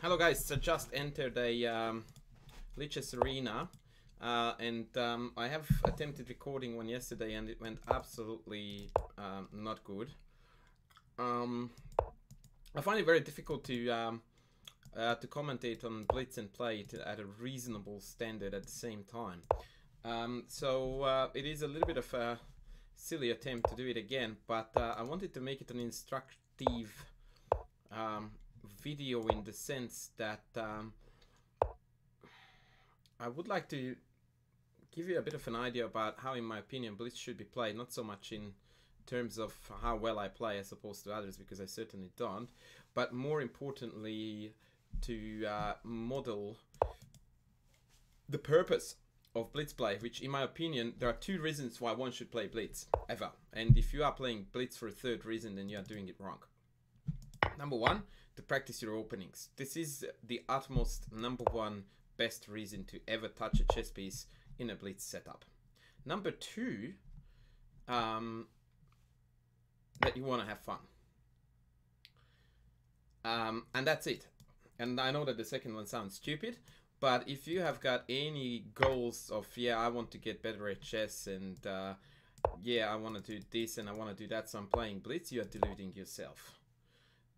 Hello guys, I just entered a um, Lichess Arena uh, and um, I have attempted recording one yesterday and it went absolutely um, not good. Um, I find it very difficult to um, uh, to commentate on Blitz and play at a reasonable standard at the same time. Um, so uh, it is a little bit of a silly attempt to do it again, but uh, I wanted to make it an instructive um, video in the sense that um, I would like to give you a bit of an idea about how, in my opinion, Blitz should be played, not so much in terms of how well I play as opposed to others, because I certainly don't, but more importantly, to uh, model the purpose of Blitz play, which in my opinion, there are two reasons why one should play Blitz, ever. And if you are playing Blitz for a third reason, then you are doing it wrong. Number one, to practice your openings. This is the utmost number one best reason to ever touch a chess piece in a Blitz setup. Number two, um, that you want to have fun. Um, and that's it. And I know that the second one sounds stupid, but if you have got any goals of, yeah, I want to get better at chess and, uh, yeah, I want to do this and I want to do that, so I'm playing Blitz, you are deluding yourself.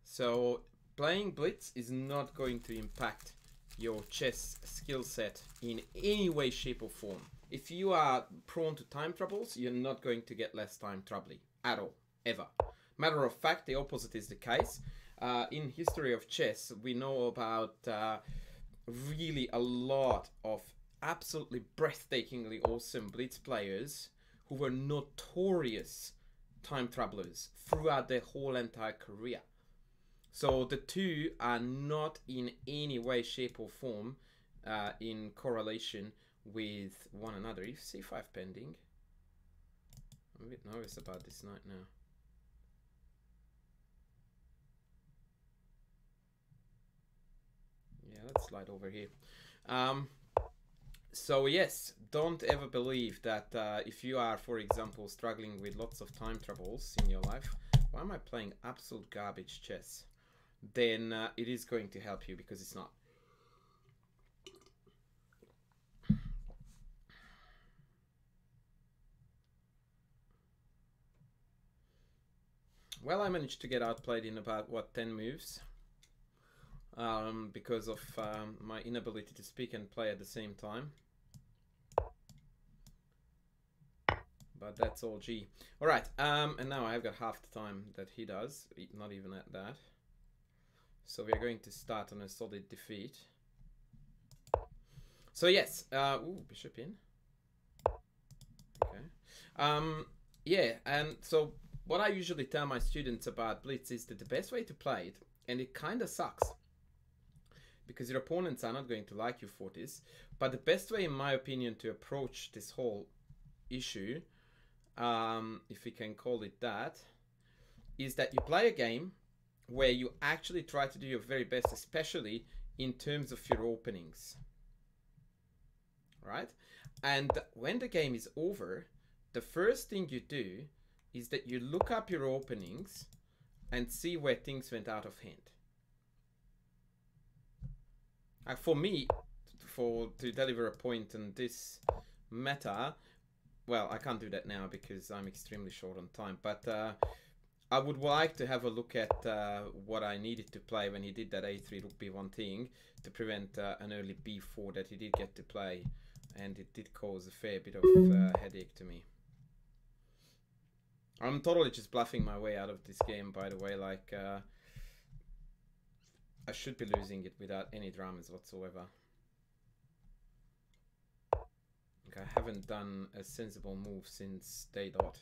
So playing Blitz is not going to impact your chess skill set in any way, shape or form. If you are prone to time troubles, you're not going to get less time troubling at all, ever. Matter of fact, the opposite is the case. Uh, in history of chess, we know about uh, really a lot of absolutely breathtakingly awesome blitz players who were notorious time troublers throughout their whole entire career. So the two are not in any way, shape, or form uh, in correlation with one another. If c5 pending, I'm a bit nervous about this knight now. Yeah, let's slide over here. Um, so yes, don't ever believe that uh, if you are, for example, struggling with lots of time troubles in your life, why am I playing absolute garbage chess? Then uh, it is going to help you because it's not. Well, I managed to get outplayed in about, what, 10 moves? Um, because of um, my inability to speak and play at the same time. But that's all G. Alright, um, and now I've got half the time that he does, not even at that. So we are going to start on a solid defeat. So yes, uh, ooh, bishop in. Okay. Um, yeah, and so what I usually tell my students about Blitz is that the best way to play it, and it kind of sucks, because your opponents are not going to like you for this, but the best way, in my opinion, to approach this whole issue, um, if we can call it that, is that you play a game where you actually try to do your very best, especially in terms of your openings. Right? And when the game is over, the first thing you do is that you look up your openings and see where things went out of hand. Uh, for me, for to deliver a point on this meta, well, I can't do that now because I'm extremely short on time, but uh, I would like to have a look at uh, what I needed to play when he did that a3 rook b1 thing to prevent uh, an early b4 that he did get to play and it did cause a fair bit of uh, headache to me. I'm totally just bluffing my way out of this game by the way like uh, I should be losing it without any dramas whatsoever. Like I haven't done a sensible move since day dot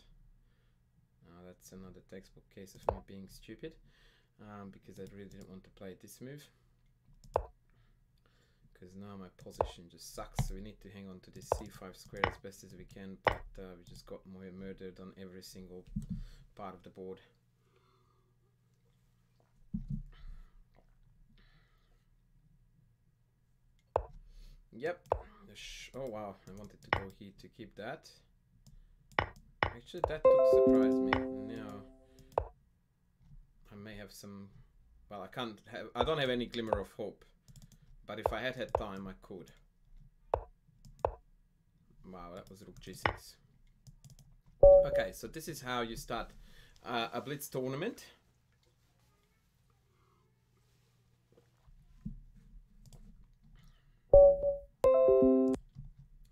that's another textbook case of me being stupid um, because I really didn't want to play this move because now my position just sucks so we need to hang on to this c5 square as best as we can but uh, we just got more murdered on every single part of the board. Yep. Oh wow. I wanted to go here to keep that Actually, that took surprise me. No. I may have some Well, I can't have. I don't have any glimmer of hope. But if I had had time, I could. Wow, that was rook g6. Okay, so this is how you start uh, a blitz tournament.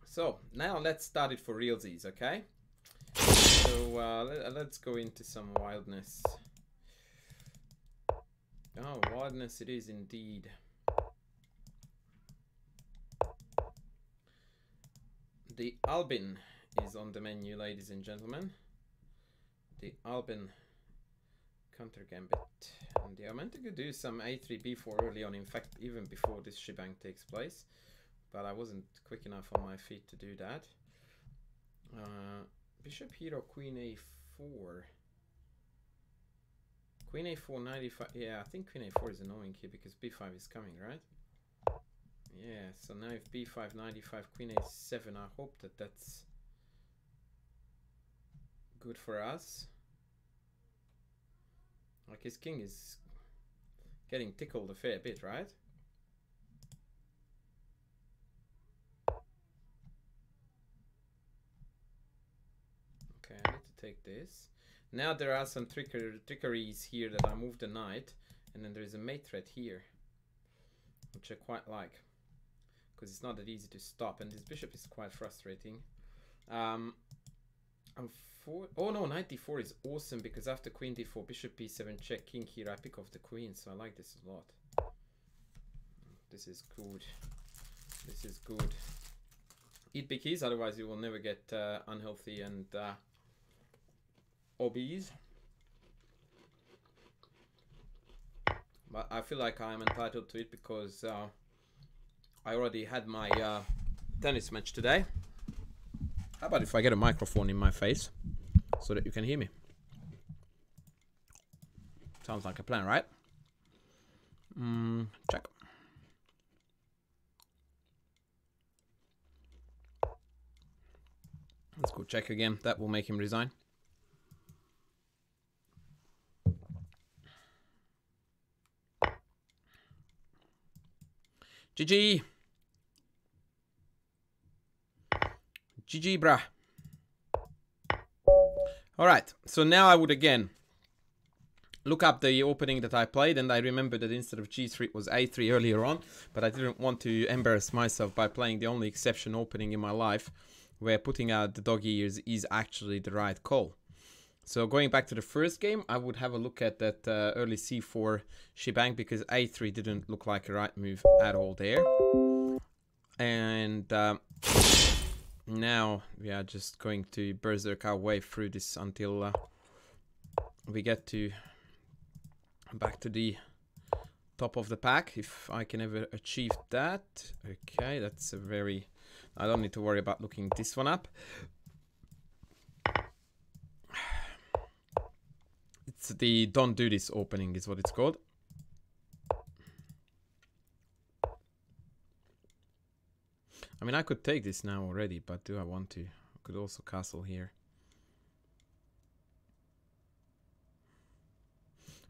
So now let's start it for realsies, okay? So uh, let, us go into some wildness. Oh, wildness it is indeed. The Albin is on the menu, ladies and gentlemen. The Albin counter gambit. And yeah, I meant to do some a3, b4 early on, in fact, even before this shebang takes place but I wasn't quick enough on my feet to do that. Uh, bishop hero queen a4. Queen a4 95. Yeah, I think queen a4 is annoying here because b5 is coming, right? Yeah, so now if b5 95 queen a7, I hope that that's good for us. Like his king is getting tickled a fair bit, right? Take this. Now there are some tricker trickeries here that I move the knight, and then there is a mate threat here, which I quite like, because it's not that easy to stop, and this bishop is quite frustrating. Um, I'm four. Oh no, knight d4 is awesome because after queen d4, bishop b7 check, king here, I pick off the queen, so I like this a lot. This is good. This is good. Eat big keys, otherwise you will never get uh, unhealthy and uh, obese. But I feel like I'm entitled to it because uh, I already had my uh, tennis match today. How about if I get a microphone in my face so that you can hear me? Sounds like a plan, right? Mm, check. Let's go check again. That will make him resign. GG. GG, bruh. Alright, so now I would again look up the opening that I played and I remember that instead of g3 it was a3 earlier on, but I didn't want to embarrass myself by playing the only exception opening in my life where putting out the dog ears is actually the right call. So going back to the first game, I would have a look at that uh, early c4 shebang because a3 didn't look like a right move at all there. And um, now we are just going to berserk our way through this until uh, we get to back to the top of the pack if I can ever achieve that. Okay, that's a very... I don't need to worry about looking this one up. It's the don't do this opening is what it's called. I mean, I could take this now already, but do I want to? I could also castle here.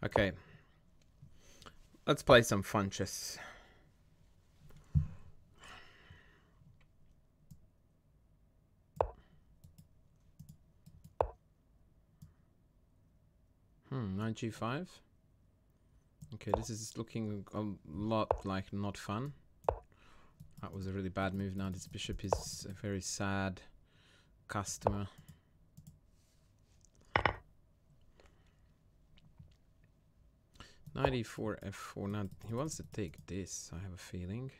Okay. Let's play some fun chess. Hmm, 9g5. Okay, this is looking a lot like not fun. That was a really bad move. Now this bishop is a very sad customer. Ninety-four f4. Now he wants to take this. I have a feeling.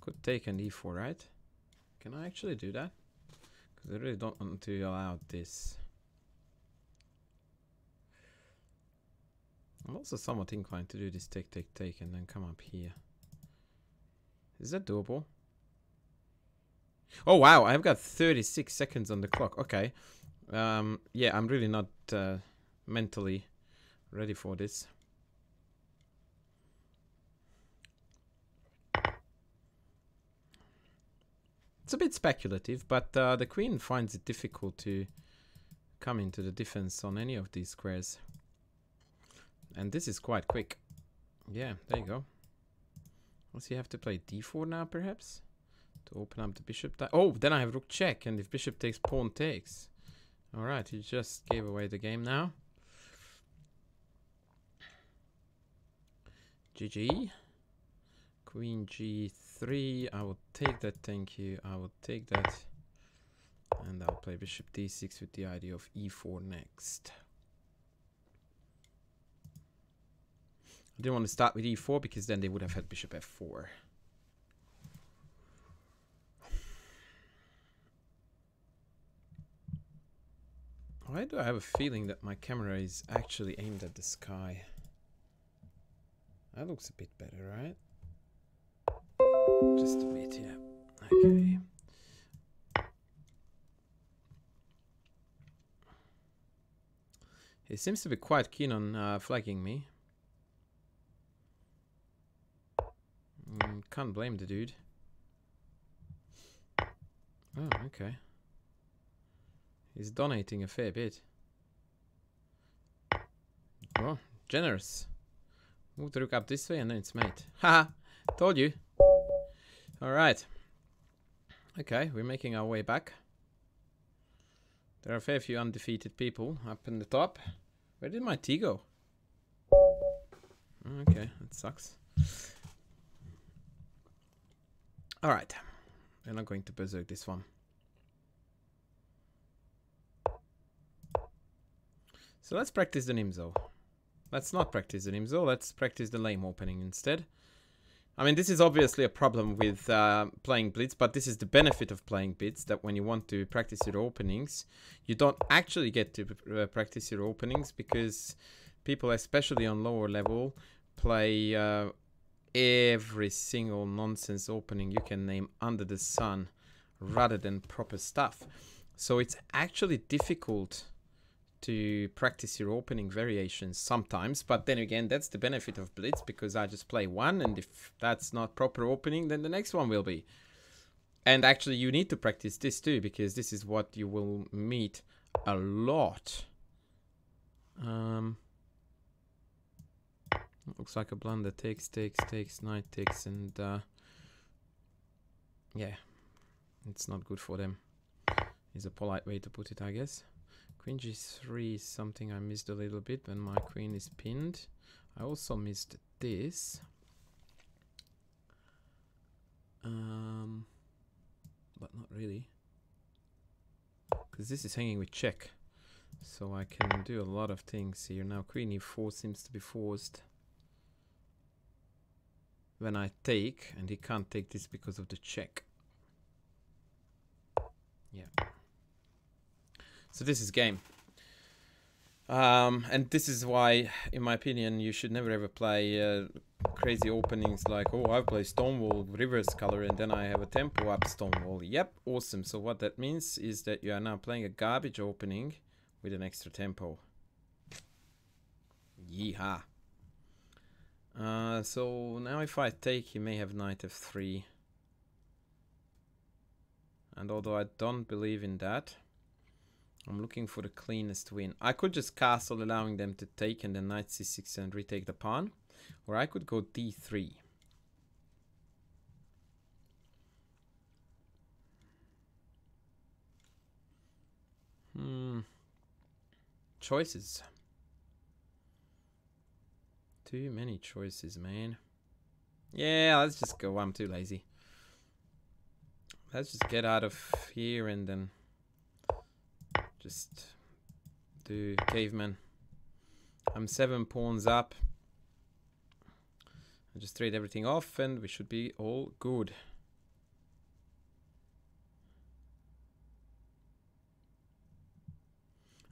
Could take an e4, right? Can I actually do that? Because I really don't want to allow this. I'm also somewhat inclined to do this take, take, take, and then come up here. Is that doable? Oh, wow. I've got 36 seconds on the clock. Okay. Um, yeah, I'm really not uh, mentally ready for this. It's a bit speculative, but uh, the queen finds it difficult to come into the defense on any of these squares. And this is quite quick. Yeah, there you go. Does he have to play d4 now, perhaps? To open up the bishop. oh, then I have rook check, and if bishop takes, pawn takes. Alright, he just gave away the game now. GG. Queen g3. I will take that, thank you. I will take that. And I'll play bishop d6 with the idea of e4 next. I didn't want to start with e4 because then they would have had bishop f4. Why do I have a feeling that my camera is actually aimed at the sky? That looks a bit better, right? Just a bit, yeah. Okay. He seems to be quite keen on uh, flagging me. Mm, can't blame the dude. Oh, okay. He's donating a fair bit. Oh, generous. Move the rook up this way and then it's mate. Haha, told you. Alright. Okay, we're making our way back. There are a fair few undefeated people up in the top. Where did my tea go? Okay, that sucks. Alright. We're not going to berserk this one. So let's practice the Nimzo. Let's not practice the Nimzo, let's practice the lame opening instead. I mean, this is obviously a problem with uh, playing Blitz, but this is the benefit of playing Blitz, that when you want to practice your openings, you don't actually get to uh, practice your openings because people, especially on lower level, play uh, every single nonsense opening you can name under the sun rather than proper stuff. So it's actually difficult to practice your opening variations sometimes, but then again, that's the benefit of Blitz because I just play one, and if that's not proper opening, then the next one will be. And actually, you need to practice this too because this is what you will meet a lot. Um, Looks like a blunder. Takes, takes, takes, knight takes, and uh, yeah, it's not good for them. Is a polite way to put it, I guess. Queen g3 is something I missed a little bit when my queen is pinned. I also missed this. Um, but not really. Because this is hanging with check. So I can do a lot of things here. Now queen e4 seems to be forced when I take, and he can't take this because of the check. Yeah. So this is game. Um, and this is why, in my opinion, you should never ever play uh, crazy openings like, oh, I play Stonewall reverse color and then I have a tempo up Stonewall. Yep, awesome. So what that means is that you are now playing a garbage opening with an extra tempo. Yeehaw. Uh, so now if I take, he may have knight f3. And although I don't believe in that, I'm looking for the cleanest win. I could just castle allowing them to take and then knight c6 and retake the pawn. Or I could go d3. Hmm. Choices. Too many choices, man. Yeah, let's just go. I'm too lazy. Let's just get out of here and then just do caveman. I'm seven pawns up. I just trade everything off and we should be all good.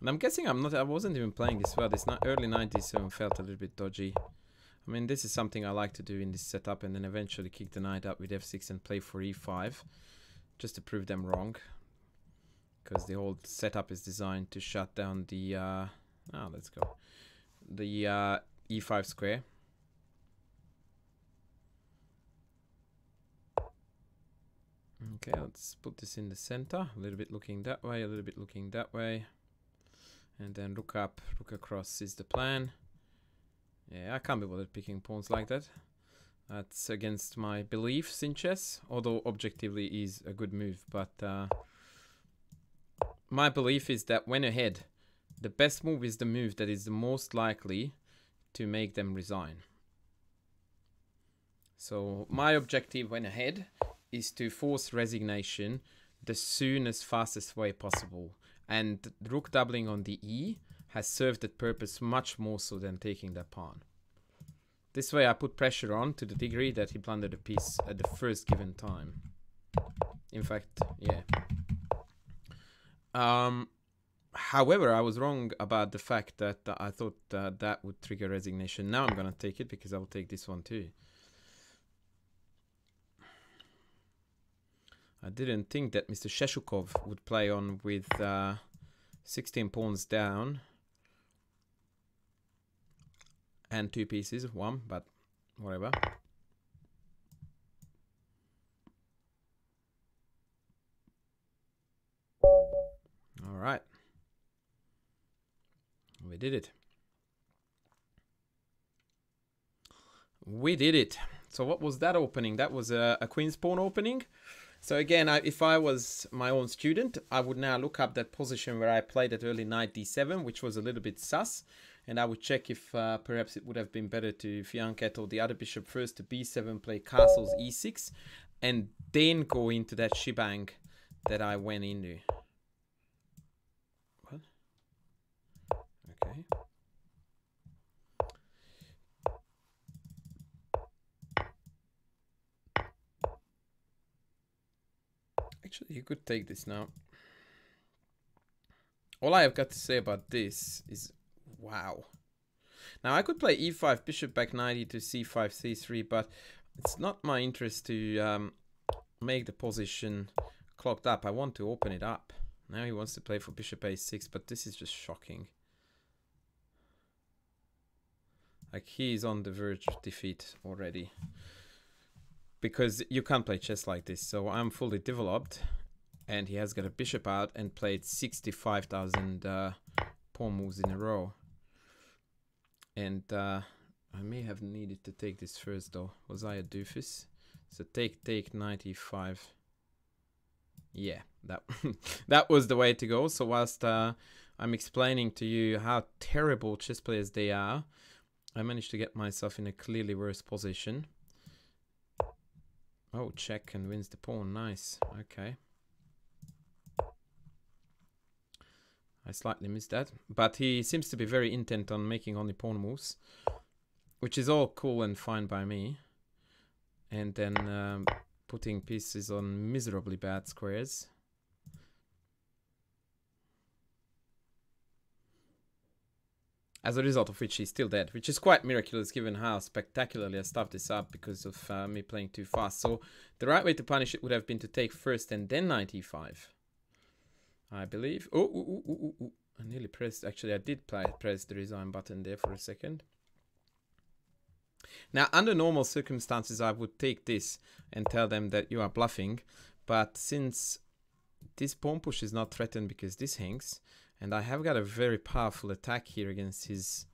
And I'm guessing I'm not, I wasn't even playing this well. This early 97 felt a little bit dodgy. I mean, this is something I like to do in this setup and then eventually kick the knight up with f6 and play for e5. Just to prove them wrong. Because the whole setup is designed to shut down the, uh, oh, let's go. The uh, e5 square. Okay, let's put this in the center. A little bit looking that way, a little bit looking that way and then rook up, rook across is the plan. Yeah, I can't be bothered picking pawns like that. That's against my beliefs in chess, although objectively is a good move. But uh, my belief is that when ahead, the best move is the move that is the most likely to make them resign. So my objective when ahead is to force resignation the soonest, fastest way possible. And rook doubling on the e has served that purpose much more so than taking that pawn. This way I put pressure on to the degree that he blundered a piece at the first given time. In fact, yeah. Um, however, I was wrong about the fact that I thought uh, that would trigger resignation. Now I'm gonna take it because I will take this one too. I didn't think that Mr. Sheshukov would play on with uh, 16 pawns down and two pieces, one, but whatever. All right. We did it. We did it. So what was that opening? That was a, a Queen's Pawn opening. So again, I, if I was my own student, I would now look up that position where I played at early knight d7, which was a little bit sus and I would check if uh, perhaps it would have been better to fianchetto or the other bishop first to b7, play castles e6, and then go into that shebang that I went into. What? Okay. Actually, you could take this now. All I have got to say about this is Wow. Now I could play e5, bishop back 90 to c5, c3, but it's not my interest to um, make the position clogged up. I want to open it up. Now he wants to play for bishop a6, but this is just shocking. Like he's on the verge of defeat already. Because you can't play chess like this. So I'm fully developed. And he has got a bishop out and played 65,000 uh, pawn moves in a row. And uh, I may have needed to take this first though. Was I a doofus? So take, take 95. Yeah, that that was the way to go. So whilst uh, I'm explaining to you how terrible chess players they are, I managed to get myself in a clearly worse position. Oh, check and wins the pawn. Nice. Okay. I slightly missed that. But he seems to be very intent on making only pawn moves. Which is all cool and fine by me. And then um, putting pieces on miserably bad squares. As a result of which he's still dead, which is quite miraculous given how spectacularly I stuffed this up because of uh, me playing too fast. So the right way to punish it would have been to take first and then 95. I believe. Oh, ooh, ooh, ooh, I nearly pressed. Actually, I did play, press the resign button there for a second. Now, under normal circumstances, I would take this and tell them that you are bluffing. But since this pawn push is not threatened because this hangs, and I have got a very powerful attack here against his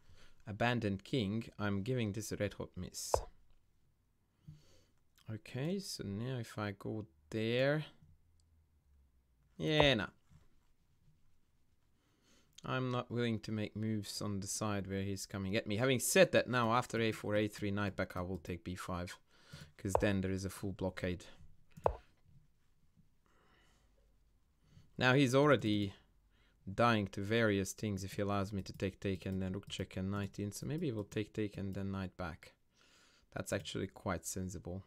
abandoned king, I'm giving this a red hot miss. Okay, so now if I go there... Yeah, no. I'm not willing to make moves on the side where he's coming at me. Having said that, now after a4, a3, knight back, I will take b5. Because then there is a full blockade. Now he's already dying to various things if he allows me to take take and then rook check and knight in. So maybe he will take take and then knight back. That's actually quite sensible.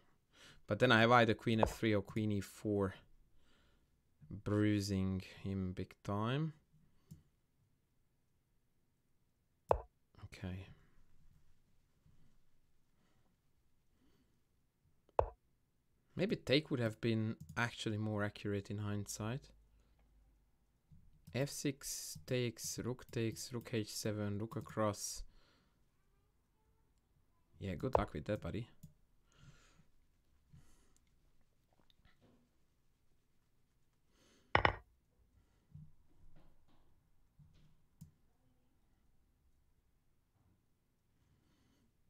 But then I have either queen f3 or queen e4 bruising him big time. Okay. Maybe take would have been actually more accurate in hindsight. F6 takes, rook takes, rook h7, rook across. Yeah, good luck with that, buddy.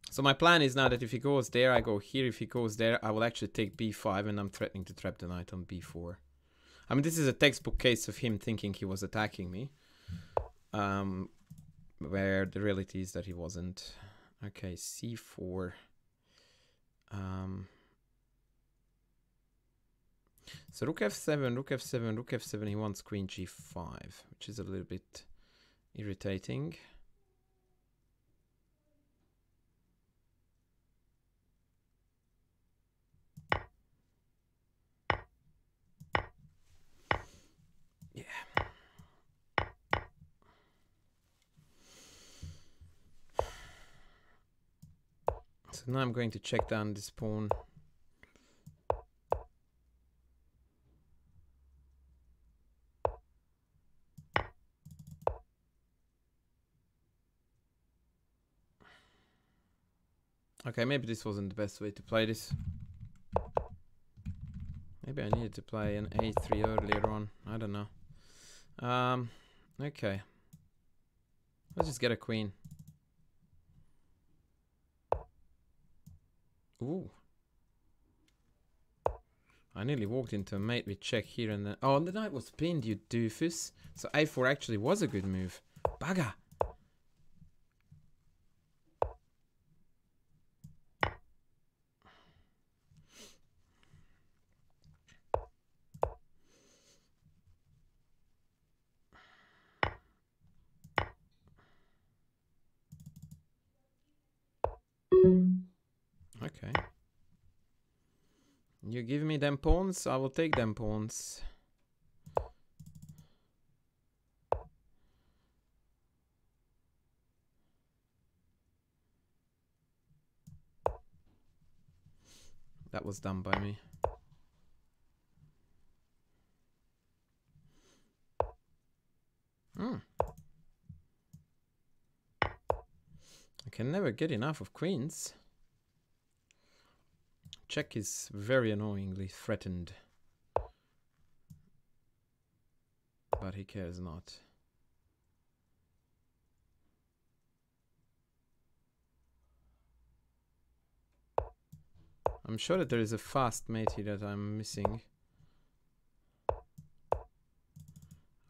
So my plan is now that if he goes there, I go here. If he goes there, I will actually take b5 and I'm threatening to trap the knight on b4. I mean, this is a textbook case of him thinking he was attacking me. Um, where the reality is that he wasn't. Okay, c4. Um, so rook f7, rook f7, rook f7, he wants queen g5, which is a little bit irritating. So now I'm going to check down this pawn. Okay, maybe this wasn't the best way to play this. Maybe I needed to play an a3 earlier on. I don't know. Um, okay. Let's just get a queen. Ooh. I nearly walked into a mate with check here and then. Oh, the knight was pinned, you doofus. So a4 actually was a good move. Bugger. You give me them pawns, I will take them pawns. That was done by me. Hmm. I can never get enough of queens. Check is very annoyingly threatened. But he cares not. I'm sure that there is a fast mate here that I'm missing.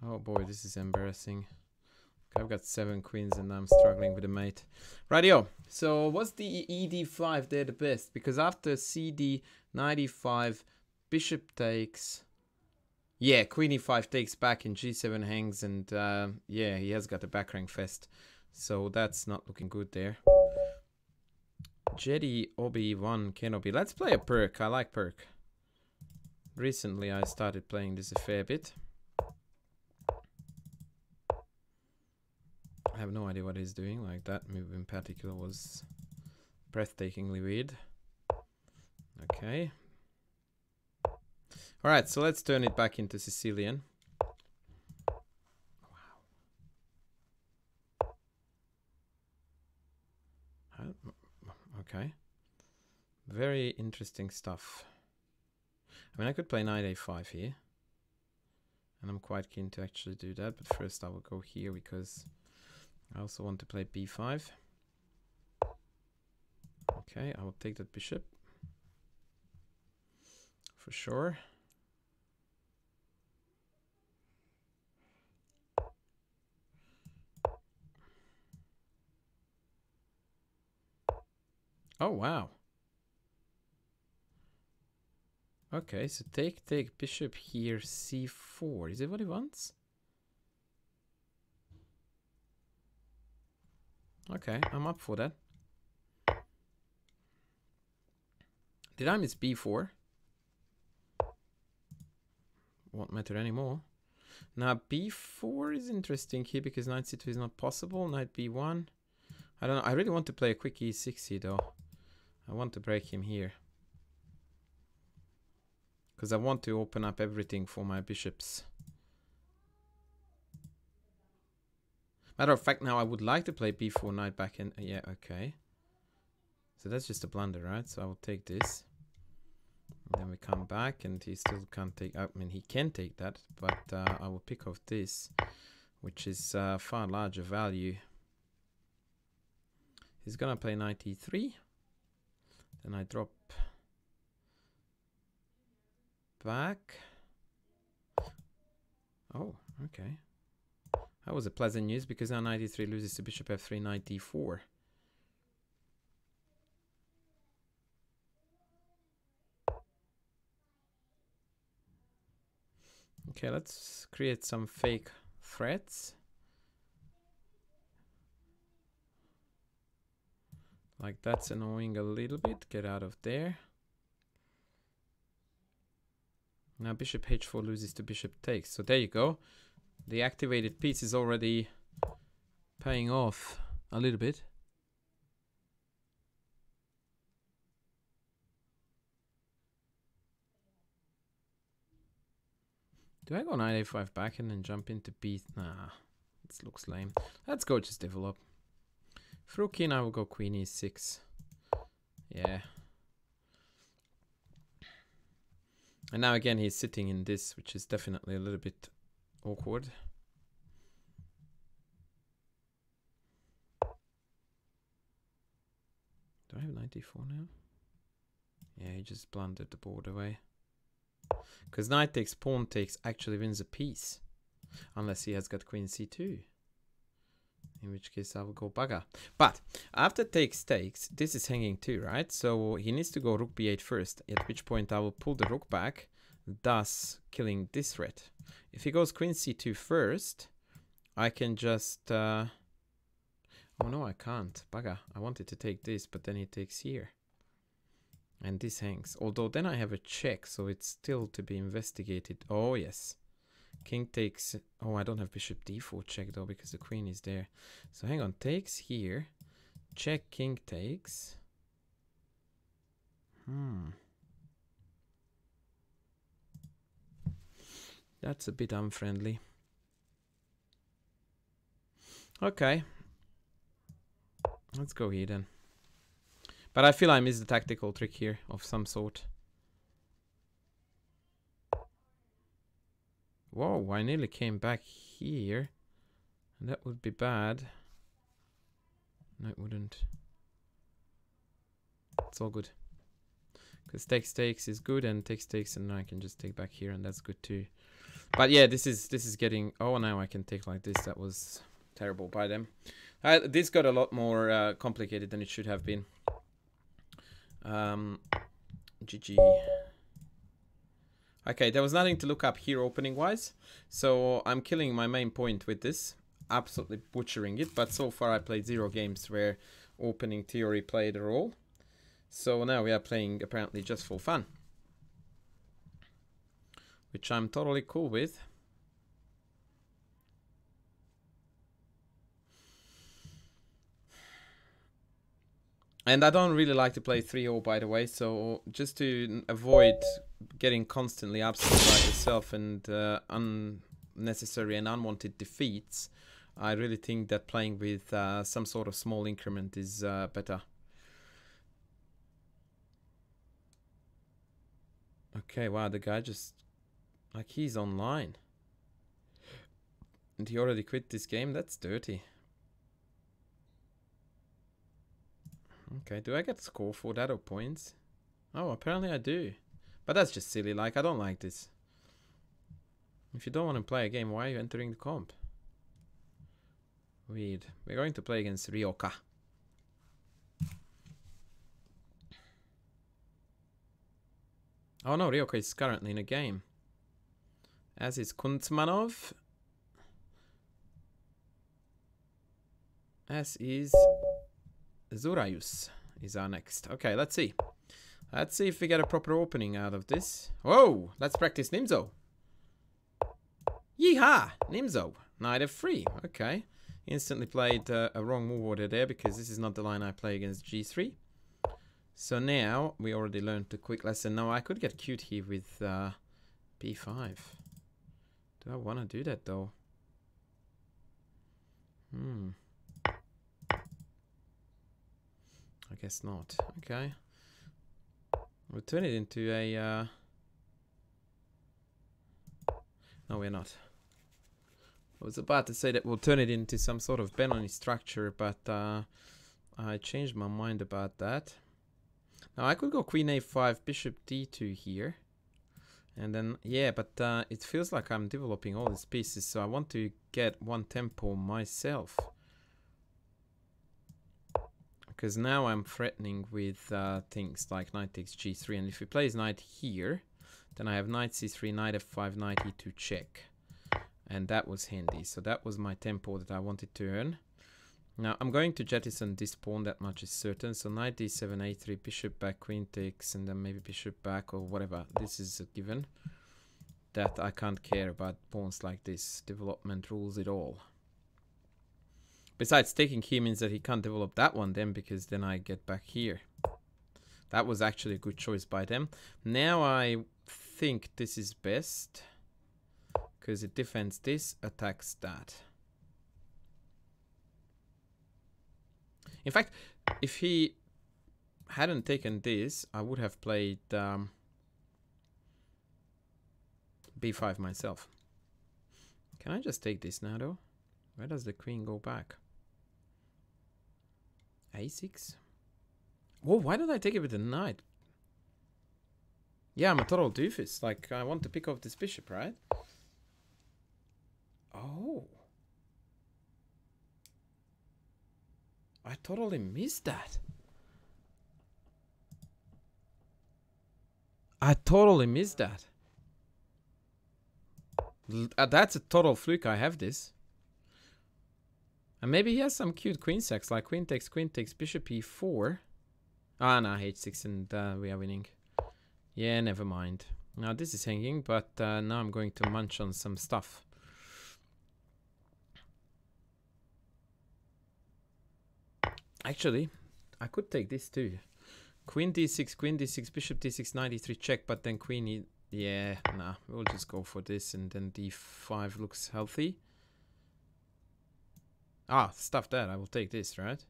Oh boy, this is embarrassing. I've got seven queens and I'm struggling with a mate. Radio. So was the ED5 there the best? Because after CD 95, bishop takes. Yeah, queen e5 takes back and g7 hangs and uh, yeah, he has got a back rank fest. So that's not looking good there. Jetty Obi-Wan Kenobi. Let's play a Pirc. I like Pirc. Recently I started playing this a fair bit. Have no idea what he's doing. Like that move in particular was breathtakingly weird. Okay. Alright, so let's turn it back into Sicilian. Wow. Okay. Very interesting stuff. I mean, I could play knight a5 here. And I'm quite keen to actually do that. But first I will go here because I also want to play b5. Okay, I will take that bishop. For sure. Oh, wow. Okay, so take, take bishop here, c4. Is it what he wants? Okay, I'm up for that. Did I miss b4? Won't matter anymore. Now b4 is interesting here because knight c2 is not possible. Knight b1. I don't know. I really want to play a quick e6 here though. I want to break him here. Because I want to open up everything for my bishops. Matter of fact, now I would like to play b4 knight back in. Yeah, okay. So that's just a blunder, right? So I will take this. And then we come back and he still can't take... I mean, he can take that, but uh, I will pick off this, which is uh, far larger value. He's gonna play knight e3. Then I drop back. Oh, okay. That was a pleasant news because now knight e3 loses to bishop f3, knight d4. Okay, let's create some fake threats. Like that's annoying a little bit. Get out of there. Now bishop h4 loses to bishop takes. So there you go. The activated piece is already paying off a little bit. Do I go knight a5 back and then jump into b? Nah, this looks lame. Let's go just develop. Through king, I will go queen e6. Yeah. And now again, he's sitting in this, which is definitely a little bit awkward. Do I have 94 now? Yeah, he just blundered the board away. Because knight takes pawn takes actually wins a piece. Unless he has got queen c2 in which case I will go bugger. But after takes takes, this is hanging too, right? So he needs to go rook b8 first, at which point I will pull the rook back, thus killing this red. If he goes queen c2 first, I can just... Uh, oh no, I can't. Bugger. I wanted to take this, but then he takes here. And this hangs. Although then I have a check, so it's still to be investigated. Oh, yes. King takes... Oh, I don't have bishop d4 check though because the queen is there. So hang on. Takes here. Check king takes. Hmm. That's a bit unfriendly. Okay. Let's go here then. But I feel I missed a tactical trick here of some sort. Whoa, I nearly came back here. And that would be bad. No, it wouldn't. It's all good. Because takes takes is good and takes takes and I can just take back here and that's good too. But yeah, this is this is getting... Oh, now I can take like this. That was terrible by them. Uh, this got a lot more uh, complicated than it should have been. Um, GG. Okay, there was nothing to look up here opening wise. So I'm killing my main point with this. Absolutely butchering it. But so far I played zero games where opening theory played a role. So now we are playing apparently just for fun. Which I'm totally cool with. And I don't really like to play 3-0 by the way, so just to avoid getting constantly absent by yourself and uh, unnecessary and unwanted defeats, I really think that playing with uh, some sort of small increment is uh, better. Okay, wow, the guy just... Like, he's online. And he already quit this game? That's dirty. Okay, do I get score for that or points? Oh, apparently I do. But that's just silly, like, I don't like this. If you don't want to play a game, why are you entering the comp? Weird. We're going to play against Ryoka. Oh no, Ryoka is currently in a game. As is Kuntsmanov. As is Zurayus is our next. Okay, let's see. Let's see if we get a proper opening out of this. Whoa, let's practice Nimzo. Yeehaw, Nimzo. Knight f3. Okay. Instantly played uh, a wrong move order there because this is not the line I play against g3. So now we already learned the quick lesson. Now I could get cute here with uh, b5. Do I want to do that though? Hmm. I guess not. Okay. We'll turn it into a... Uh... No, we're not. I was about to say that we'll turn it into some sort of Benoni structure, but uh, I changed my mind about that. Now I could go queen a5, bishop d2 here. And then, yeah, but uh, it feels like I'm developing all these pieces, so I want to get one tempo myself. Because now I'm threatening with uh, things like knight takes g3, and if he plays knight here, then I have knight c3, knight f5, knight e2 check. And that was handy, so that was my tempo that I wanted to earn. Now I'm going to jettison this pawn, that much is certain. So knight d7, a3, bishop back, queen takes, and then maybe bishop back or whatever. This is a given. That I can't care about pawns like this. Development rules it all. Besides, taking here means that he can't develop that one then, because then I get back here. That was actually a good choice by them. Now I think this is best. Because it defends this, attacks that. In fact, if he hadn't taken this, I would have played um, b5 myself. Can I just take this now, though? Where does the queen go back? a6? Whoa, why did I take it with the knight? Yeah, I'm a total doofus. Like, I want to pick off this bishop, right? Oh. I totally missed that. I totally missed that. L uh, that's a total fluke I have this. And maybe he has some cute queen sacs, like queen takes, queen takes, bishop e4. Ah, no, h6 and uh, we are winning. Yeah, never mind. Now this is hanging, but uh, now I'm going to munch on some stuff. Actually, I could take this too. Queen d6, queen d6, bishop d6, g3 check, but then queen e... Yeah, nah, we'll just go for this and then d5 looks healthy. Ah, stuff that, I will take this, right?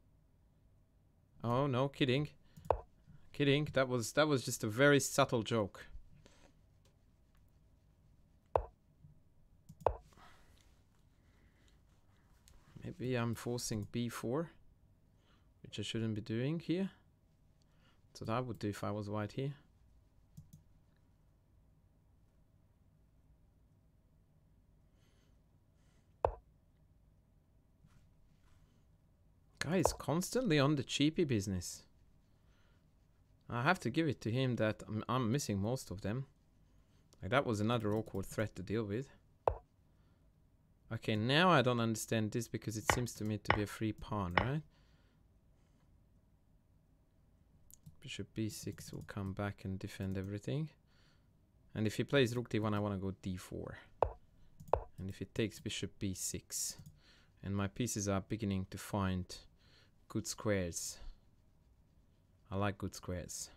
Oh, no, kidding. Kidding, that was, that was just a very subtle joke. Maybe I'm forcing b4 which I shouldn't be doing here. That's what I would do if I was white here. Guy is constantly on the cheapy business. I have to give it to him that I'm, I'm missing most of them. Like that was another awkward threat to deal with. Okay, now I don't understand this because it seems to me to be a free pawn, right? Bishop b6 will come back and defend everything. And if he plays rook d1, I want to go d4. And if it takes bishop b6. And my pieces are beginning to find good squares. I like good squares.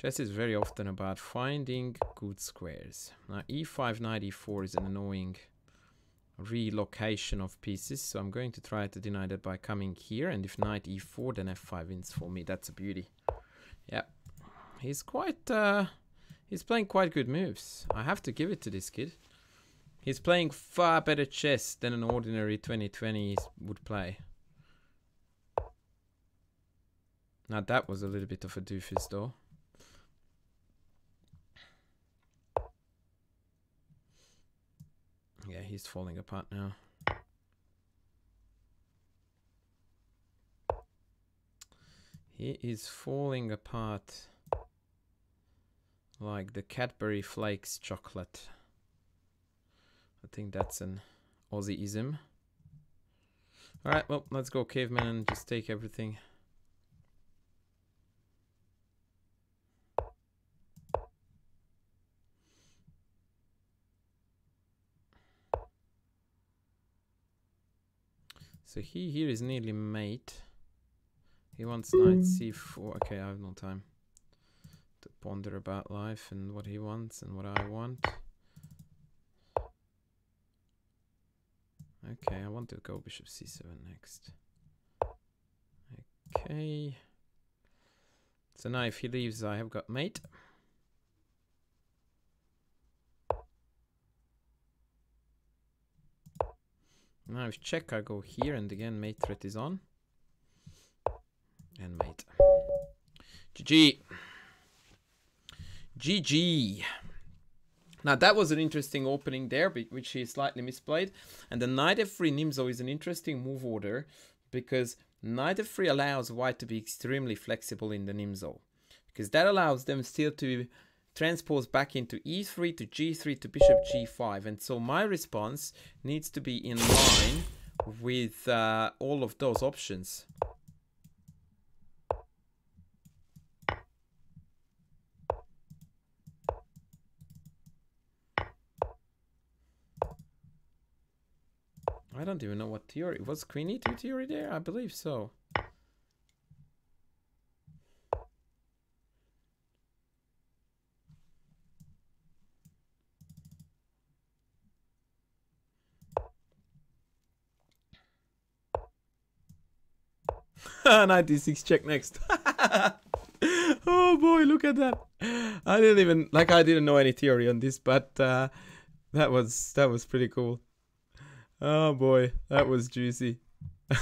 Chess is very often about finding good squares. Now e5, knight e4 is an annoying relocation of pieces. So I'm going to try to deny that by coming here. And if knight e4, then f5 wins for me. That's a beauty. Yeah. He's quite... Uh, he's playing quite good moves. I have to give it to this kid. He's playing far better chess than an ordinary 2020 would play. Now that was a little bit of a doofus though. Yeah, he's falling apart now. He is falling apart like the Cadbury Flakes chocolate. I think that's an Aussieism. Alright, well, let's go caveman and just take everything. So he here is nearly mate. He wants knight mm. c4. Okay, I have no time to ponder about life and what he wants and what I want. Okay, I want to go bishop c7 next. Okay. So now if he leaves, I have got mate. Now if check, I go here, and again mate threat is on. And mate. GG. GG. Now that was an interesting opening there, which he slightly misplayed. And the knight f3 Nimzo is an interesting move order because knight f3 allows white to be extremely flexible in the Nimzo. Because that allows them still to transpose back into e3 to g3 to bishop g5. And so my response needs to be in line with uh, all of those options. I don't even know what theory. Was Queen E2 theory there? I believe so. Ninety-six check next. oh boy, look at that! I didn't even like. I didn't know any theory on this, but uh, that was that was pretty cool. Oh boy, that was juicy.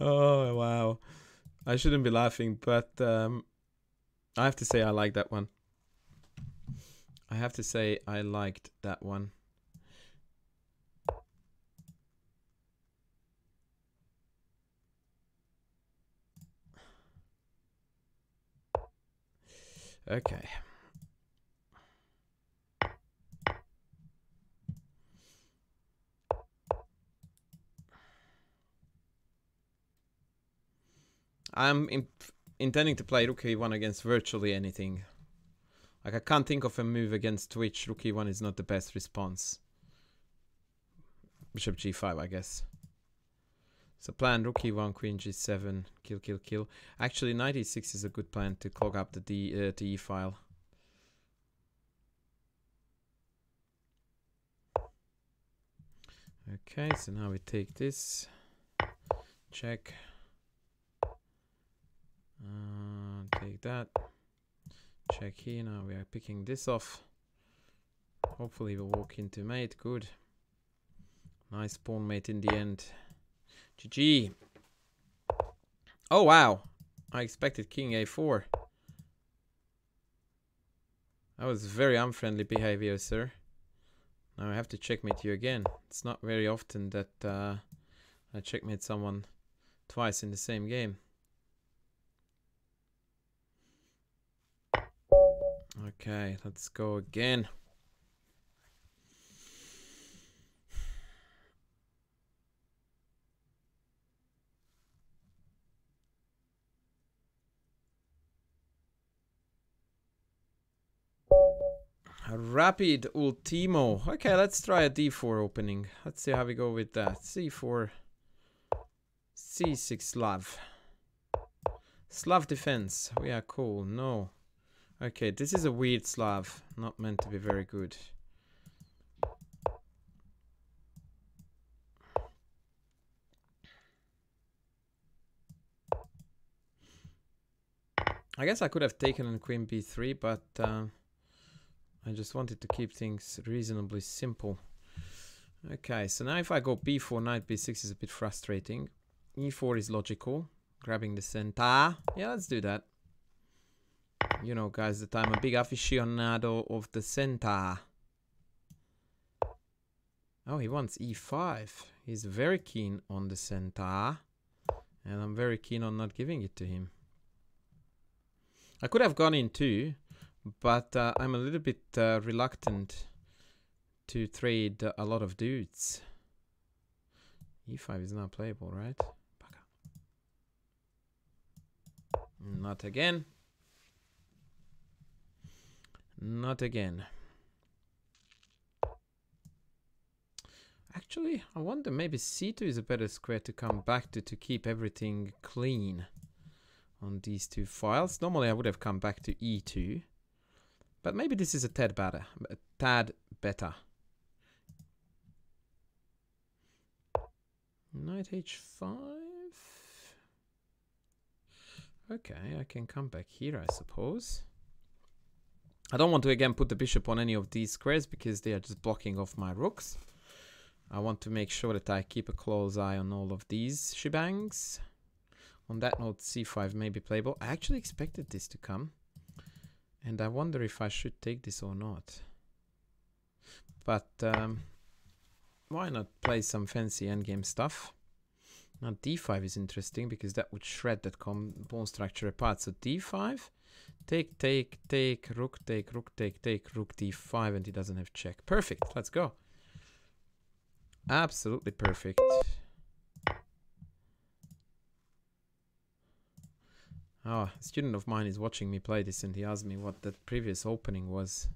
oh wow. I shouldn't be laughing, but um, I have to say I like that one. I have to say I liked that one. Okay. I'm intending to play Rook E1 against virtually anything. Like I can't think of a move against which Rook E1 is not the best response. Bishop G5, I guess. So plan Rook E1, Queen G7, kill, kill, kill. Actually, Knight E6 is a good plan to clog up the D, uh, the E file. Okay, so now we take this, check. Uh, take that. Check here. Now we are picking this off. Hopefully we'll walk into mate. Good. Nice pawn mate in the end. GG. Oh, wow. I expected king a4. That was very unfriendly behavior, sir. Now I have to checkmate you again. It's not very often that uh, I checkmate someone twice in the same game. Okay, let's go again. Rapid Ultimo. Okay, let's try a d4 opening. Let's see how we go with that. c4, c6 Slav. Slav defense. We are cool. No. Okay, this is a weird Slav. Not meant to be very good. I guess I could have taken on queen b3, but uh, I just wanted to keep things reasonably simple. Okay, so now if I go b4, knight b6 is a bit frustrating. e4 is logical. Grabbing the center. Yeah, let's do that you know, guys, that I'm a big aficionado of the center. Oh, he wants e5. He's very keen on the center. And I'm very keen on not giving it to him. I could have gone in too, but uh, I'm a little bit uh, reluctant to trade a lot of dudes. e5 is not playable, right? Not again. Not again. Actually, I wonder maybe c2 is a better square to come back to to keep everything clean on these two files. Normally I would have come back to e2. But maybe this is a tad better. A tad better. Knight h5. Okay, I can come back here, I suppose. I don't want to again put the bishop on any of these squares because they are just blocking off my rooks. I want to make sure that I keep a close eye on all of these shebangs. On that note, c5 may be playable. I actually expected this to come. And I wonder if I should take this or not. But um, why not play some fancy endgame stuff? Now d5 is interesting because that would shred that pawn structure apart. So d5, take, take, take, rook, take, rook, take, take, rook d5, and he doesn't have check. Perfect. Let's go. Absolutely perfect. Oh, a student of mine is watching me play this and he asked me what the previous opening was.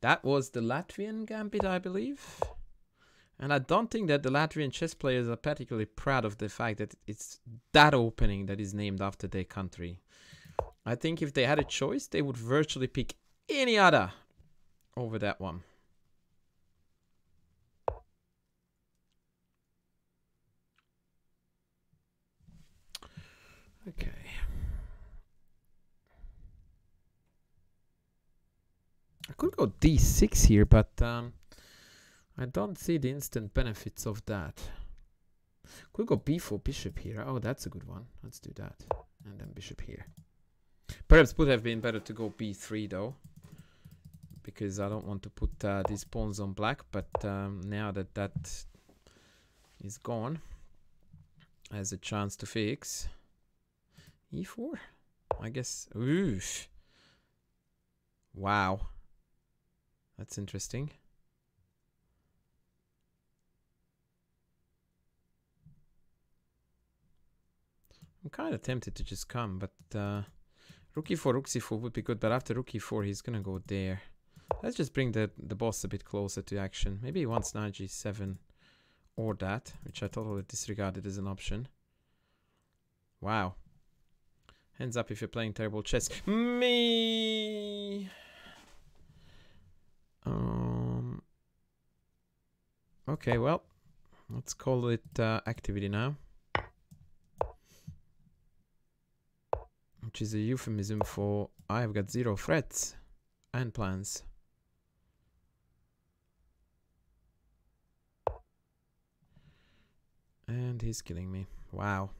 That was the Latvian Gambit, I believe. And I don't think that the Latvian chess players are particularly proud of the fact that it's that opening that is named after their country. I think if they had a choice, they would virtually pick any other over that one. Okay. I could go d6 here, but um, I don't see the instant benefits of that. Could go b4 bishop here. Oh, that's a good one. Let's do that. And then bishop here. Perhaps would have been better to go b3 though. Because I don't want to put uh, these pawns on black. But um, now that that is gone, has a chance to fix. E4? I guess. Oof. Wow. That's interesting. I'm kind of tempted to just come, but uh, rook e4, rook c4 would be good, but after rook e4, he's going to go there. Let's just bring the, the boss a bit closer to action. Maybe he wants knight g7 or that, which I totally disregarded as an option. Wow. Hands up if you're playing terrible chess. Me. Um. Okay, well, let's call it uh, activity now. Which is a euphemism for I've got zero threats and plans. And he's killing me. Wow.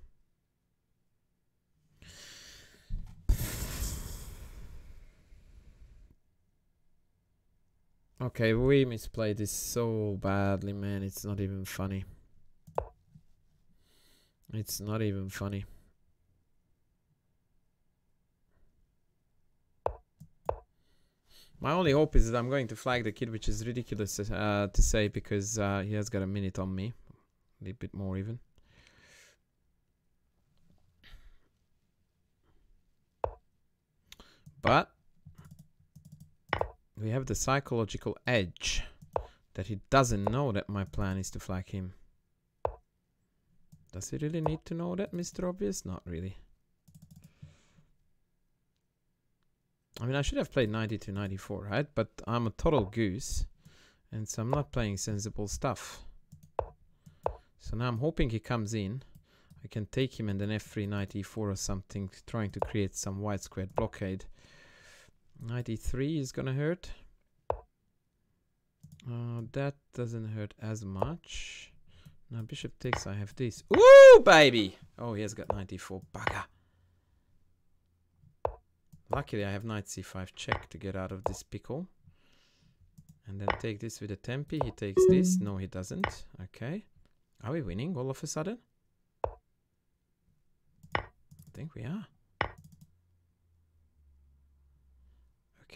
Okay, we misplayed this so badly, man. It's not even funny. It's not even funny. My only hope is that I'm going to flag the kid, which is ridiculous uh, to say because uh, he has got a minute on me. A little bit more even. But we have the psychological edge that he doesn't know that my plan is to flag him. Does he really need to know that, Mr. Obvious? Not really. I mean, I should have played 90 to 94, right? But I'm a total goose. And so I'm not playing sensible stuff. So now I'm hoping he comes in. I can take him and then f3 knight e4 or something, trying to create some white squared blockade. 93 is gonna hurt. Uh, that doesn't hurt as much. Now bishop takes, I have this. Ooh, baby! Oh, he has got g4. Bugger. Luckily, I have knight c5 check to get out of this pickle. And then take this with a tempi. He takes this. No, he doesn't. Okay. Are we winning all of a sudden? I think we are.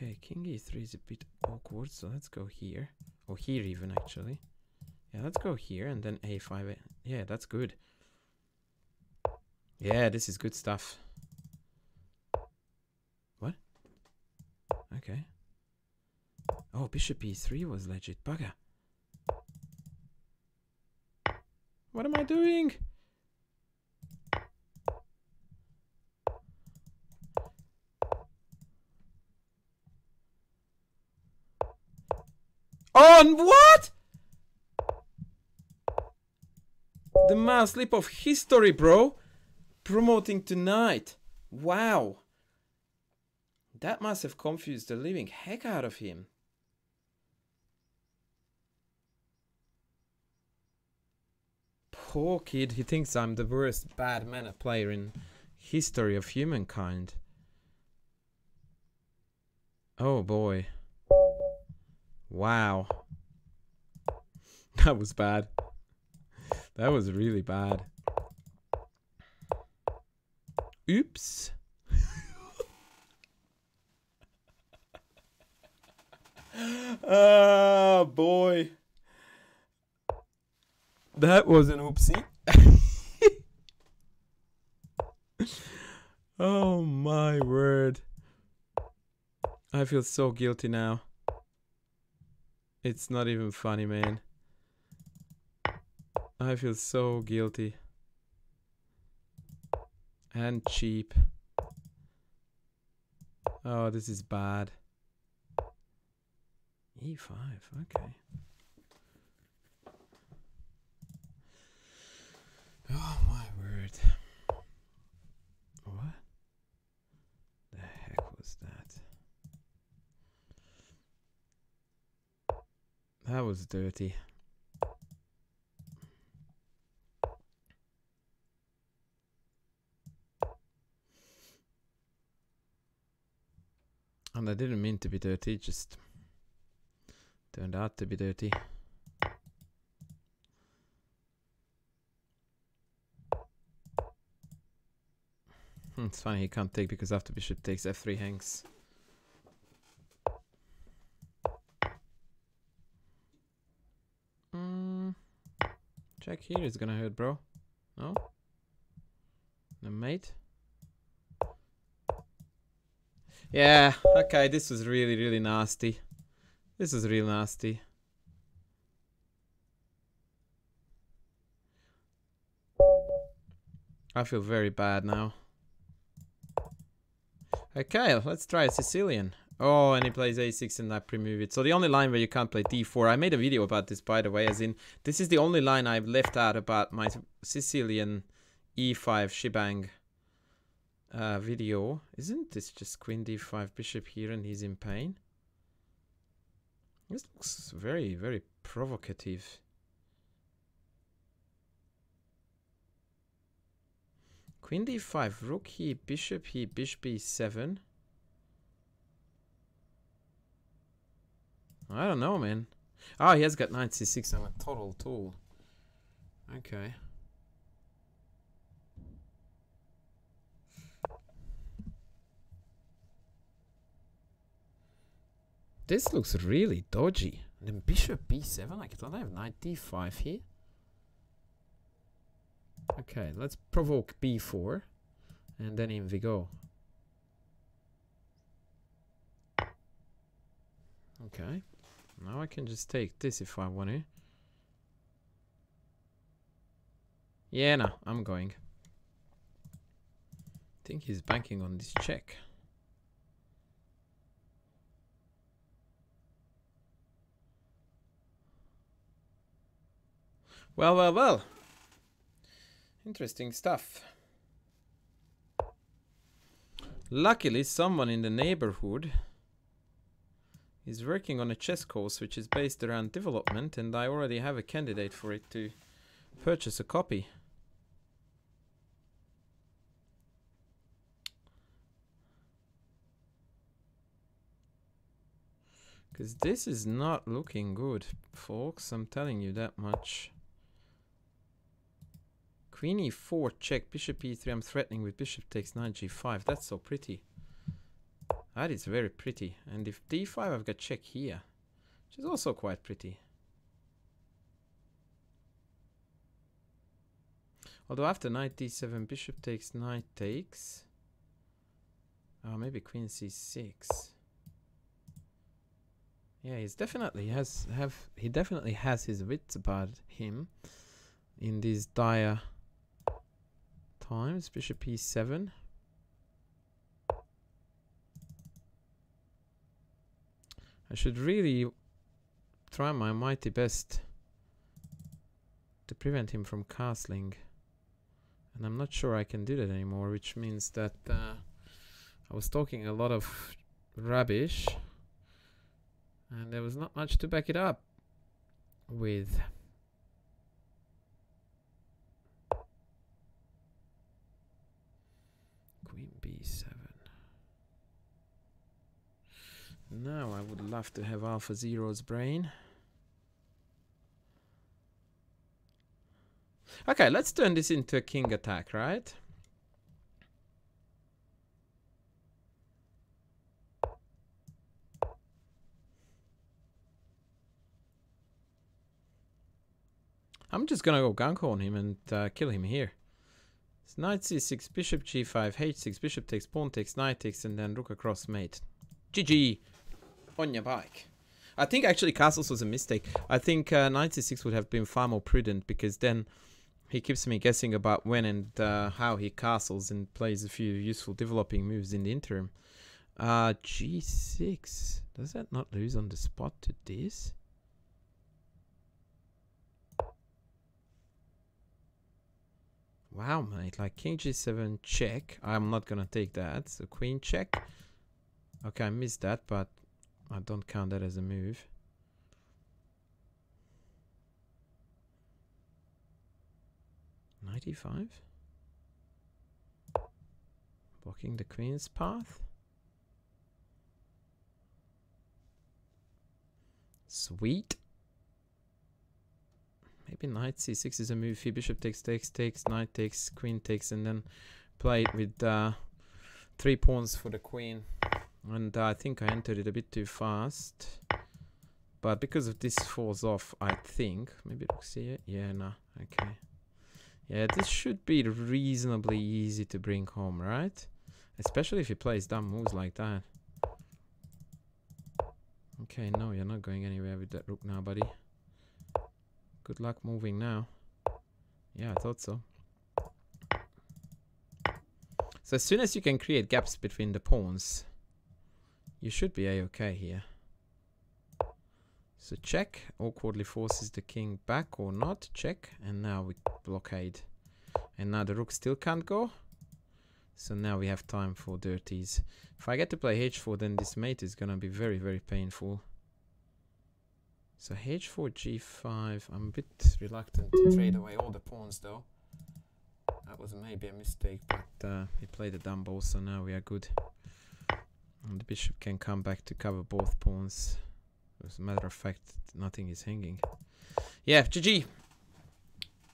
Okay, king e3 is a bit awkward, so let's go here. Or here even, actually. Yeah, let's go here and then a5. Eh, yeah, that's good. Yeah, this is good stuff. What? Okay. Oh, bishop e3 was legit. Bugger. What am I doing? On what? The mouse slip of history, bro. Promoting tonight. Wow. That must have confused the living heck out of him. Poor kid, he thinks I'm the worst bad mana player in history of humankind. Oh boy. Wow. That was bad. That was really bad. Oops. oh boy. That was an oopsie. oh my word. I feel so guilty now. It's not even funny, man. I feel so guilty. And cheap. Oh, this is bad. E5, okay. Oh my word. What the heck was that? That was dirty. And I didn't mean to be dirty, just turned out to be dirty. It's funny he can't take because after bishop takes f3 hangs. Check here is gonna hurt, bro. No? The mate? Yeah, okay, this was really, really nasty. This is real nasty. I feel very bad now. Okay, let's try a Sicilian. Oh, and he plays a6 and I pre-move it. So the only line where you can't play d4, I made a video about this by the way, as in, this is the only line I've left out about my Sicilian e5 shebang uh, video. Isn't this just queen d5 bishop here and he's in pain? This looks very, very provocative. Queen d5, rook here, bishop here, bishop b7. I don't know, man. Oh, he has got knight c6. I'm a total tool. Okay. This looks really dodgy. And then bishop b7, like, don't I have knight d5 here? Okay, let's provoke b4. And then in we go. Okay. Now I can just take this if I want to. Yeah, no, I'm going. I think he's banking on this check. Well, well, well. Interesting stuff. Luckily, someone in the neighborhood is working on a chess course which is based around development, and I already have a candidate for it to purchase a copy. Because this is not looking good, folks. I'm telling you that much. Queen e4, check, bishop e3, I'm threatening with bishop takes knight g5. That's so pretty. That is very pretty. And if d5, I've got check here, which is also quite pretty. Although after knight d7, bishop takes, knight takes. Oh, maybe queen c6. Yeah, he's definitely has have he definitely has his wits about him in these dire times. Bishop e7. I should really try my mighty best to prevent him from castling. And I'm not sure I can do that anymore, which means that uh, I was talking a lot of rubbish and there was not much to back it up with. Now I would love to have Alpha Zero's brain. Okay, let's turn this into a king attack, right? I'm just gonna go gank on him and uh, kill him here. It's knight c6, bishop g5, h6, bishop takes, pawn takes, knight takes, and then rook across mate. GG! On your bike. I think actually castles was a mistake. I think uh, knight c6 would have been far more prudent because then he keeps me guessing about when and uh, how he castles and plays a few useful developing moves in the interim. Uh, g6. Does that not lose on the spot to this? Wow, mate. Like king g7 check. I'm not gonna take that. So queen check. Okay, I missed that, but I don't count that as a move. Ninety-five. Blocking the queen's path. Sweet. Maybe knight c6 is a move. Bishop takes, takes, takes, knight takes, queen takes, and then play it with uh, three pawns for the queen. And I think I entered it a bit too fast. But because of this falls off, I think. Maybe see it. Yeah, no. Okay. Yeah, this should be reasonably easy to bring home, right? Especially if he plays dumb moves like that. Okay, no, you're not going anywhere with that rook now, buddy. Good luck moving now. Yeah, I thought so. So as soon as you can create gaps between the pawns, you should be a-okay here. So check, awkwardly forces the king back or not, check, and now we blockade. And now the rook still can't go. So now we have time for dirties. If I get to play h4, then this mate is gonna be very, very painful. So h4, g5. I'm a bit reluctant to trade away all the pawns though. That was maybe a mistake, but uh, he played a dumb ball, so now we are good. And the bishop can come back to cover both pawns. As a matter of fact, nothing is hanging. Yeah, GG.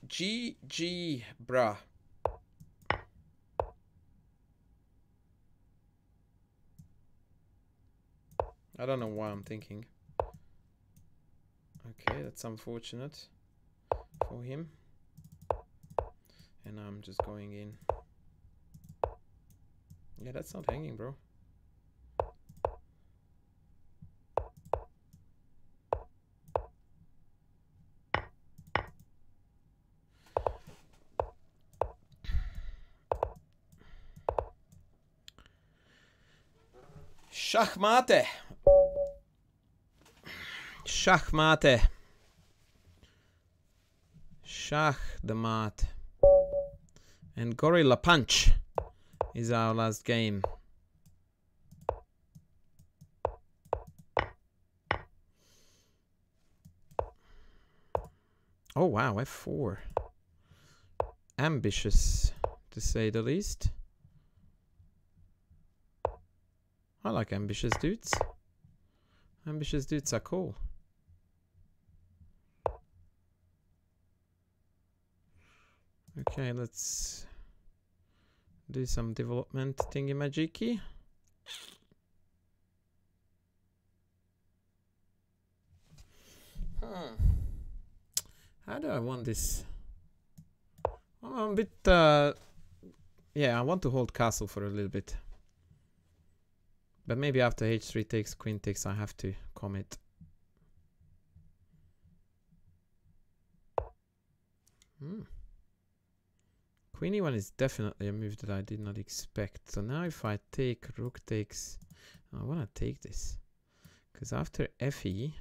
GG, bruh. I don't know why I'm thinking. Okay, that's unfortunate for him. And I'm just going in. Yeah, that's not hanging, bro. Schachmate. Schachmate. Schach the mat. And Gorilla Punch is our last game. Oh wow, F4. Ambitious, to say the least. I like ambitious dudes. Ambitious dudes are cool. Okay, let's do some development thingy magicy. Hmm. How do I want this? I'm a bit, uh, yeah, I want to hold castle for a little bit. But maybe after h3 takes, queen takes, I have to commit. Hmm. Queen e1 is definitely a move that I did not expect. So now if I take rook takes, I want to take this. Because after fe,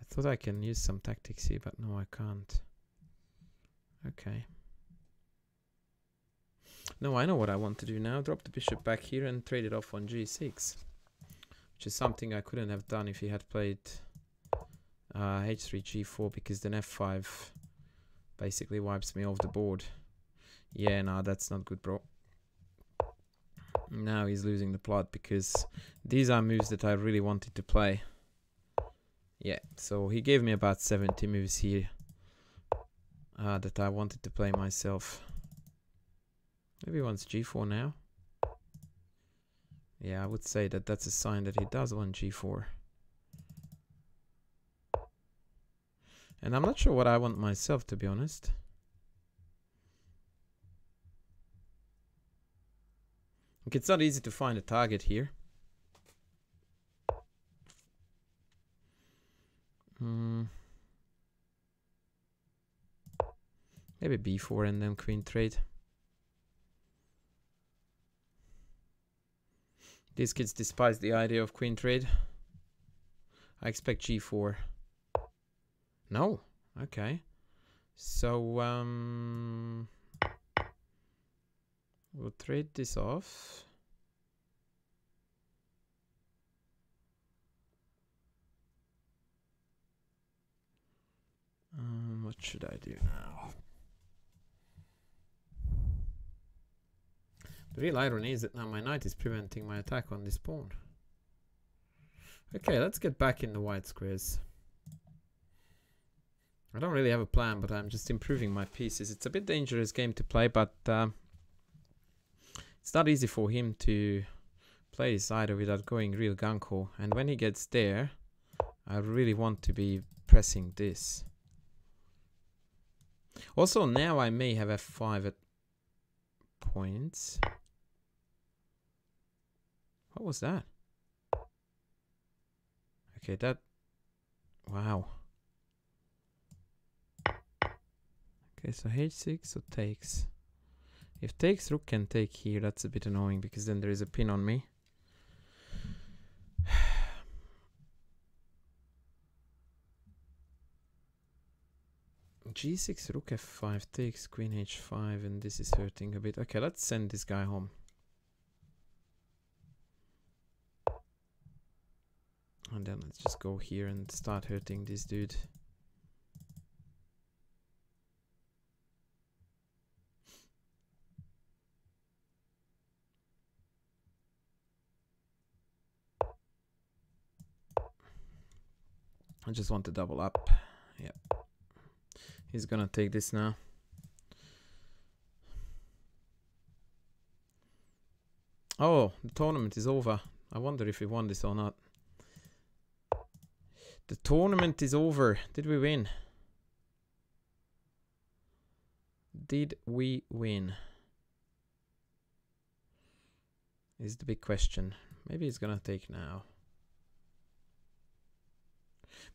I thought I can use some tactics here, but no I can't. Okay. No, I know what I want to do now. Drop the bishop back here and trade it off on g6. Which is something I couldn't have done if he had played uh, h3, g4, because then f5 basically wipes me off the board. Yeah, no, that's not good, bro. Now he's losing the plot because these are moves that I really wanted to play. Yeah, so he gave me about 70 moves here uh, that I wanted to play myself. Maybe he wants g4 now. Yeah, I would say that that's a sign that he does want g4. And I'm not sure what I want myself, to be honest. it's not easy to find a target here. Hmm. Maybe b4 and then queen trade. These kids despise the idea of queen trade. I expect g4. No. Okay. So, um... We'll trade this off. Um, what should I do now? The real irony is that now my knight is preventing my attack on this pawn. Okay, let's get back in the white squares. I don't really have a plan, but I'm just improving my pieces. It's a bit dangerous game to play, but uh, it's not easy for him to play his either without going real gung And when he gets there, I really want to be pressing this. Also, now I may have f5 at points. What was that? Okay, that... Wow. Okay, so h6, so takes. If takes, rook can take here. That's a bit annoying because then there is a pin on me. g6, rook f5, takes, queen h5, and this is hurting a bit. Okay, let's send this guy home. And then let's just go here and start hurting this dude. I just want to double up. Yep. He's gonna take this now. Oh, the tournament is over. I wonder if we won this or not. The tournament is over. Did we win? Did we win? Is the big question. Maybe it's gonna take now.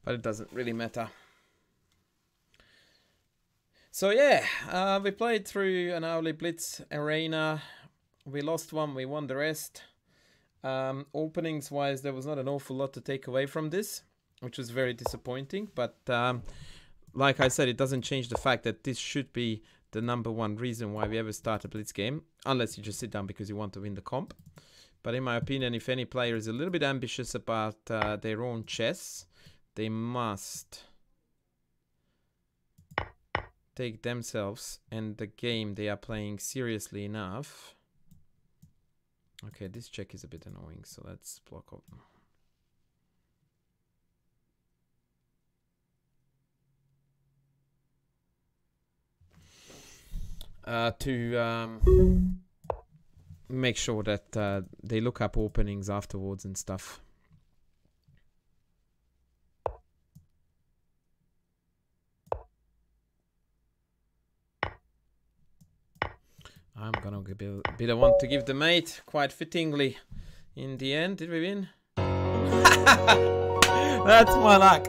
But it doesn't really matter. So yeah, uh, we played through an hourly blitz arena. We lost one, we won the rest. Um, openings wise, there was not an awful lot to take away from this which was very disappointing. But um, like I said, it doesn't change the fact that this should be the number one reason why we ever start a blitz game, unless you just sit down because you want to win the comp. But in my opinion, if any player is a little bit ambitious about uh, their own chess, they must take themselves and the game they are playing seriously enough. Okay, this check is a bit annoying, so let's block up. Uh, to um, make sure that uh, they look up openings afterwards and stuff. I'm gonna be, be the one to give the mate quite fittingly in the end. Did we win? That's my luck.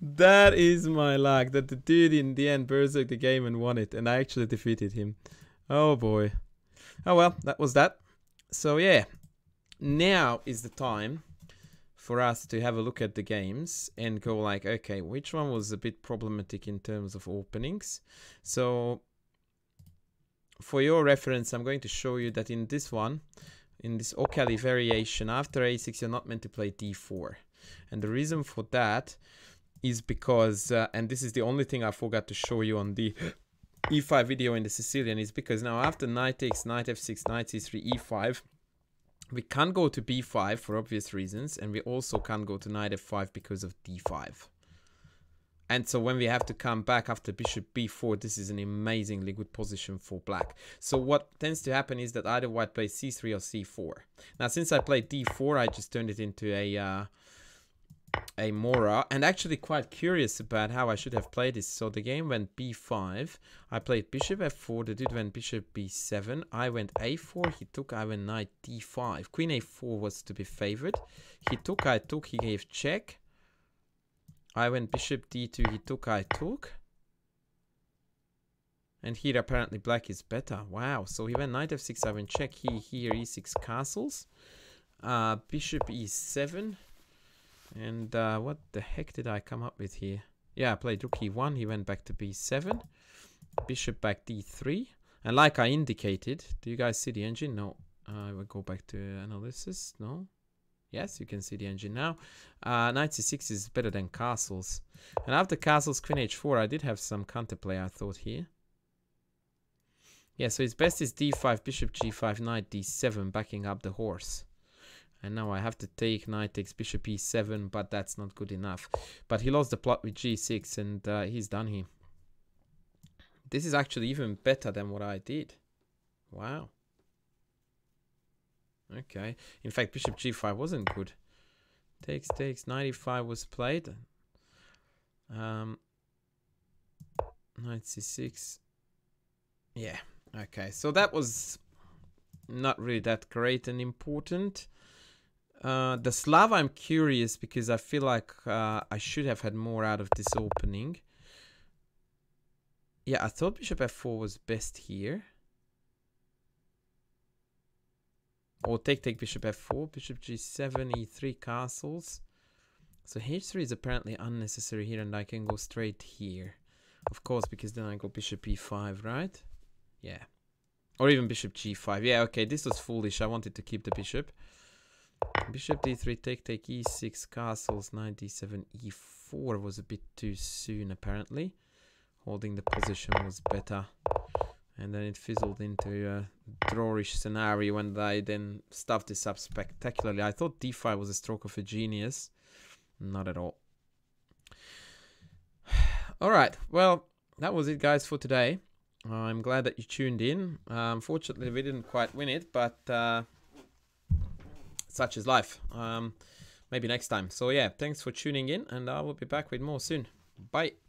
That is my luck. That the dude in the end berserked the game and won it. And I actually defeated him. Oh boy. Oh well, that was that. So yeah. Now is the time for us to have a look at the games and go like, okay, which one was a bit problematic in terms of openings? So for your reference, I'm going to show you that in this one, in this O'Kelly variation, after a6, you're not meant to play d4. And the reason for that is because, uh, and this is the only thing I forgot to show you on the e5 video in the Sicilian, is because now after knight takes, knight f6, knight c3, e5, we can't go to b5 for obvious reasons, and we also can't go to knight f5 because of d5. And so when we have to come back after bishop b4, this is an amazingly good position for black. So what tends to happen is that either white plays c3 or c4. Now, since I played d4, I just turned it into a uh, a Morra. And actually quite curious about how I should have played this. So the game went b5. I played bishop f4. The dude went bishop b7. I went a4. He took. I went knight d5. Queen a4 was to be favored. He took. I took. He gave check. I went bishop d2, he took, I took. And here apparently black is better. Wow, so he went knight f6, I went check, he here e6 castles. Uh, bishop e7. And uh, what the heck did I come up with here? Yeah, I played rook e1, he went back to b7. Bishop back d3. And like I indicated, do you guys see the engine? No. Uh, I will go back to analysis. No. Yes, you can see the engine now. Uh, knight c6 is better than castles. And after castles, queen h4, I did have some counterplay, I thought, here. Yeah, so his best is d5, bishop g5, knight d7, backing up the horse. And now I have to take knight takes bishop e7, but that's not good enough. But he lost the plot with g6, and uh, he's done here. This is actually even better than what I did. Wow. Okay. In fact, bishop g5 wasn't good. Takes, takes. 95 was played. Um, knight c6. Yeah. Okay. So that was not really that great and important. Uh, the Slav, I'm curious because I feel like uh, I should have had more out of this opening. Yeah, I thought bishop f4 was best here. Or take, take bishop f4, bishop g7, e3 castles. So h3 is apparently unnecessary here and I can go straight here. Of course, because then I go bishop e5, right? Yeah. Or even bishop g5. Yeah, okay, this was foolish. I wanted to keep the bishop. Bishop d3, take, take, e6, castles, knight d7, e4 was a bit too soon, apparently. Holding the position was better and then it fizzled into a drawish scenario and I then stuffed this up spectacularly. I thought d5 was a stroke of a genius. Not at all. Alright, well, that was it guys for today. I'm glad that you tuned in. Uh, unfortunately, we didn't quite win it, but uh, such is life. Um, maybe next time. So yeah, thanks for tuning in and I will be back with more soon. Bye.